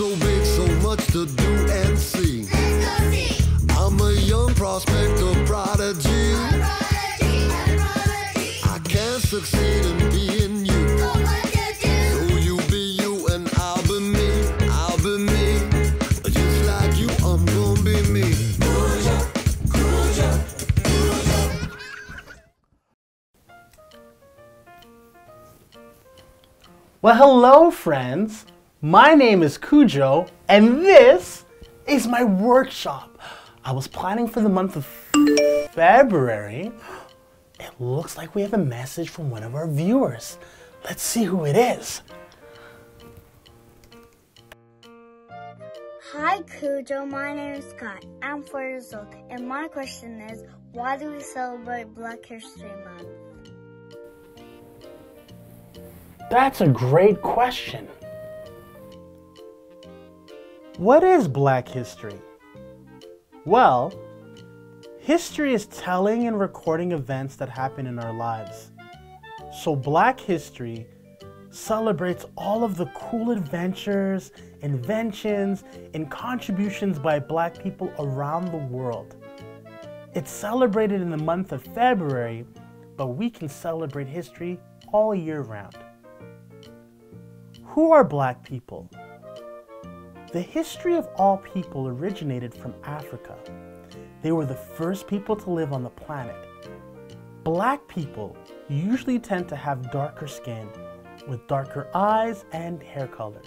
so big, so much to do and see. I'm a young prospector, prodigy. I can't succeed in being you. So you be you and I'll be me. I'll be me. Just like you, I'm gonna be me. Well, hello, friends. My name is Kujo, and this is my workshop. I was planning for the month of February. It looks like we have a message from one of our viewers. Let's see who it is. Hi, Kujo. My name is Scott. I'm four years old, and my question is why do we celebrate Black History Month? That's a great question. What is Black history? Well, history is telling and recording events that happen in our lives. So, Black history celebrates all of the cool adventures, inventions, and contributions by Black people around the world. It's celebrated in the month of February, but we can celebrate history all year round. Who are Black people? The history of all people originated from Africa. They were the first people to live on the planet. Black people usually tend to have darker skin with darker eyes and hair color.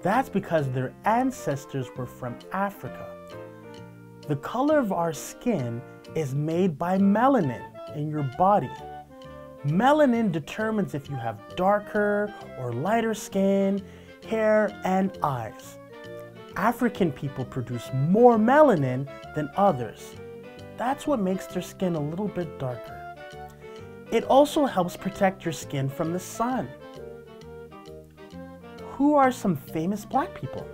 That's because their ancestors were from Africa. The color of our skin is made by melanin in your body. Melanin determines if you have darker or lighter skin, hair, and eyes. African people produce more melanin than others. That's what makes their skin a little bit darker. It also helps protect your skin from the sun. Who are some famous black people?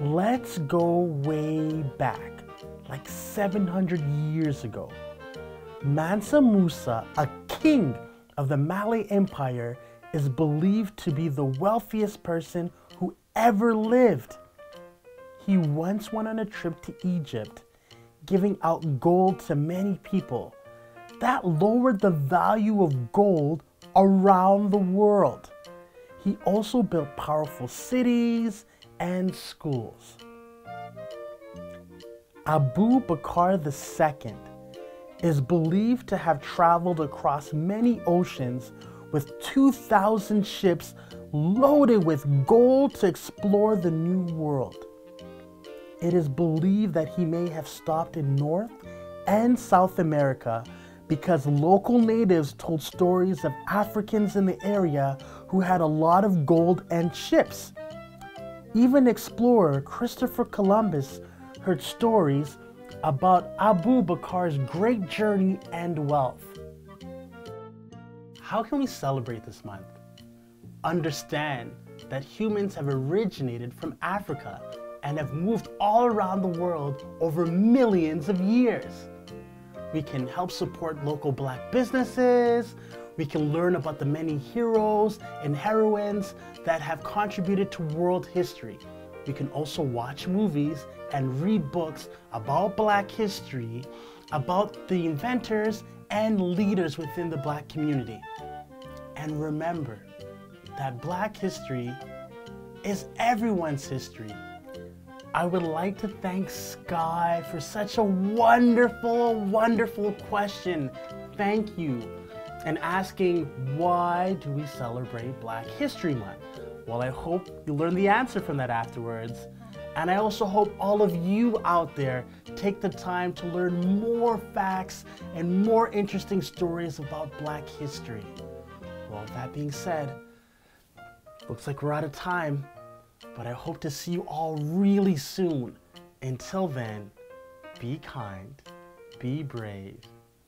Let's go way back, like 700 years ago. Mansa Musa, a king of the Mali Empire, is believed to be the wealthiest person ever lived. He once went on a trip to Egypt, giving out gold to many people. That lowered the value of gold around the world. He also built powerful cities and schools. Abu Bakr II is believed to have traveled across many oceans with 2,000 ships loaded with gold to explore the New World. It is believed that he may have stopped in North and South America because local natives told stories of Africans in the area who had a lot of gold and ships. Even explorer Christopher Columbus heard stories about Abu Bakr's great journey and wealth. How can we celebrate this month? Understand that humans have originated from Africa and have moved all around the world over millions of years. We can help support local black businesses. We can learn about the many heroes and heroines that have contributed to world history. We can also watch movies and read books about black history, about the inventors and leaders within the black community. And remember that black history is everyone's history. I would like to thank Sky for such a wonderful, wonderful question. Thank you. And asking, why do we celebrate Black History Month? Well, I hope you learn the answer from that afterwards. And I also hope all of you out there take the time to learn more facts and more interesting stories about Black history. Well, that being said, looks like we're out of time, but I hope to see you all really soon. Until then, be kind, be brave,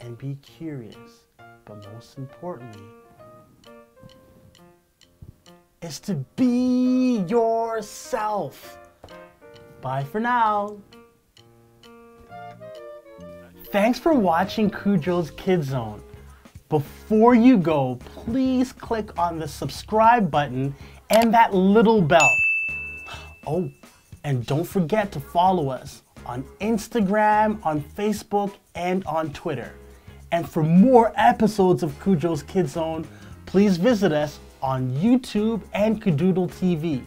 and be curious. But most importantly, is to be yourself. Bye for now. Thanks for watching Kujo's Kid Zone. Before you go, please click on the subscribe button and that little bell Oh, and don't forget to follow us on Instagram, on Facebook, and on Twitter. And for more episodes of Kujo's Kid Zone, please visit us on YouTube and Kidoodle TV.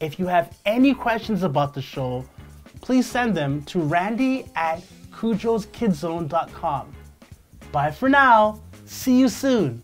If you have any questions about the show, please send them to randy at kujoskidzone.com. Bye for now. See you soon.